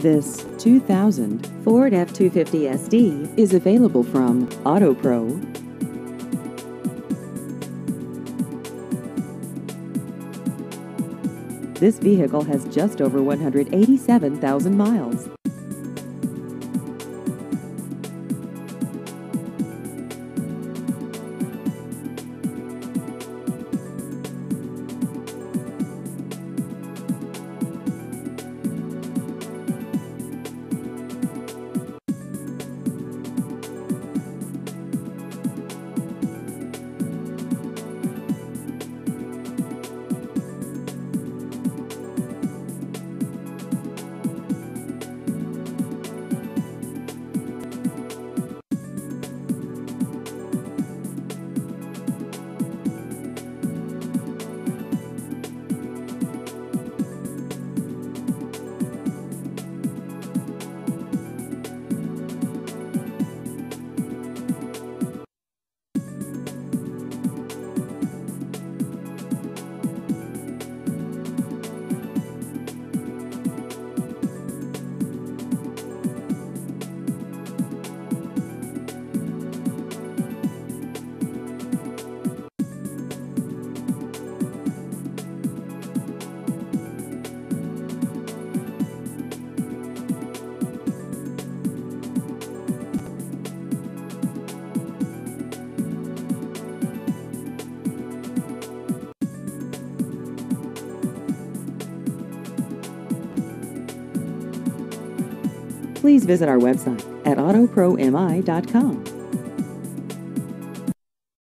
This 2000 Ford F-250 SD is available from Auto Pro. This vehicle has just over 187,000 miles. Please visit our website at autopromi.com.